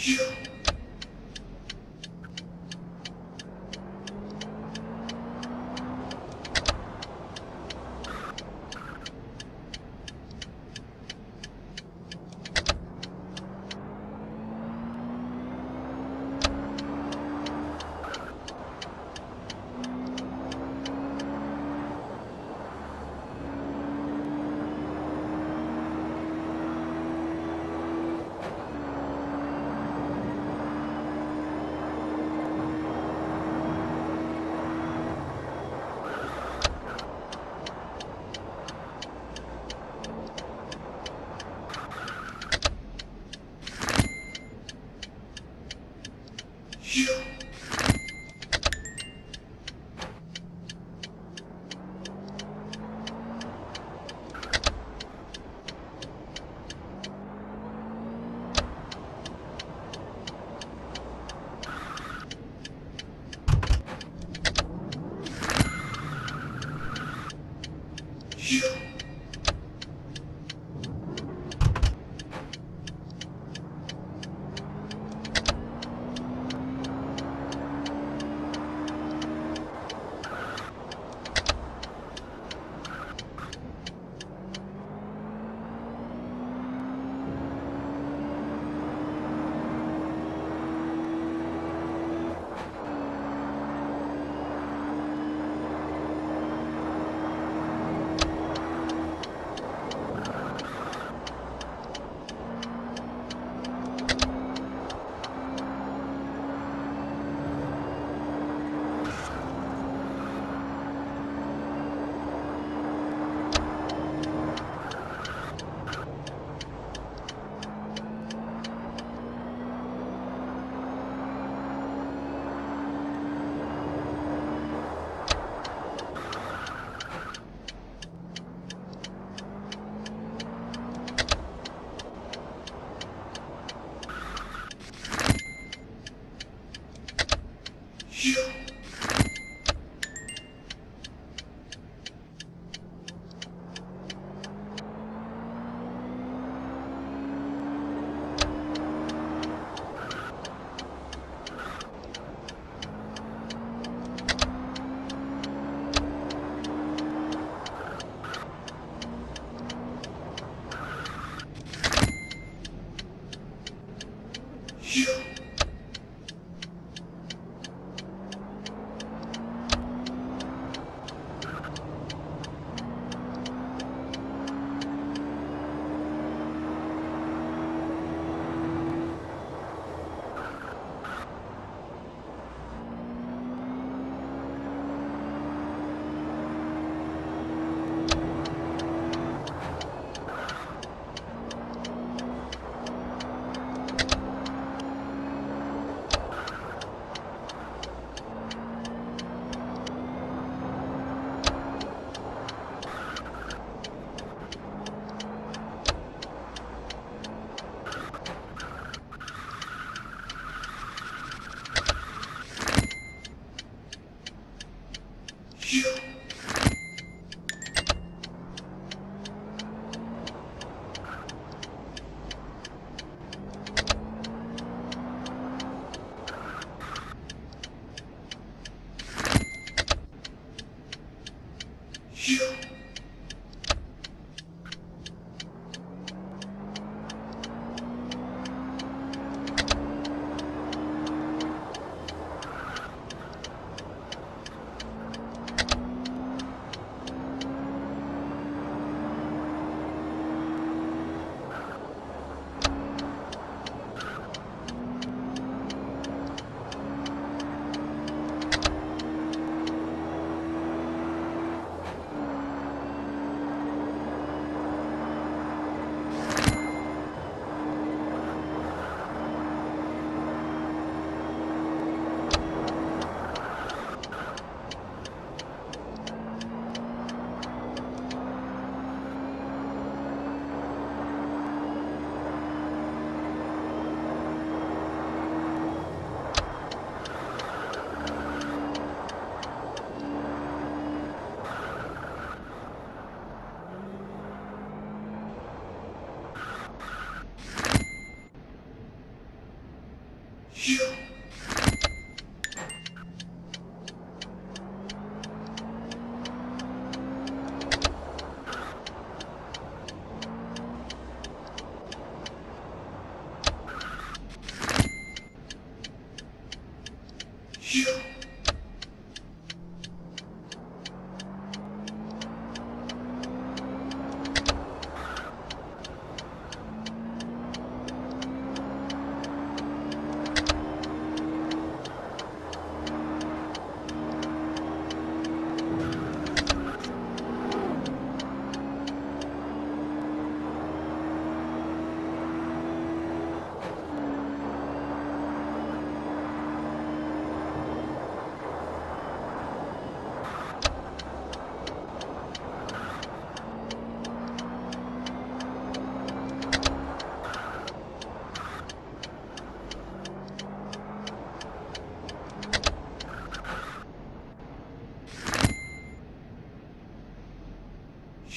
Shoo. 咻。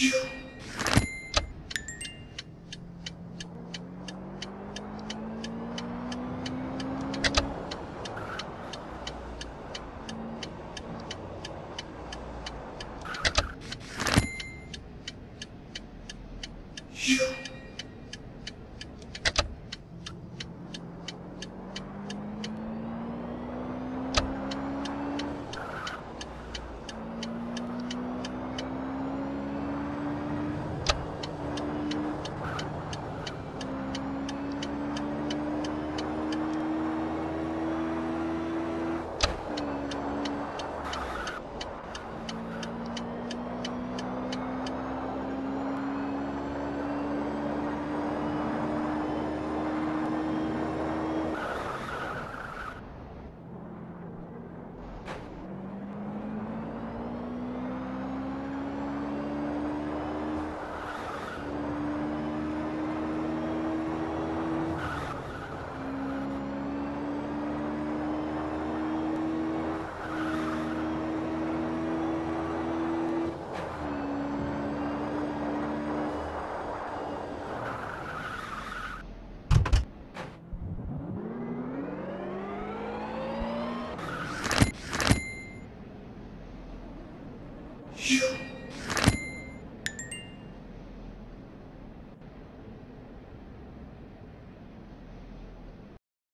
You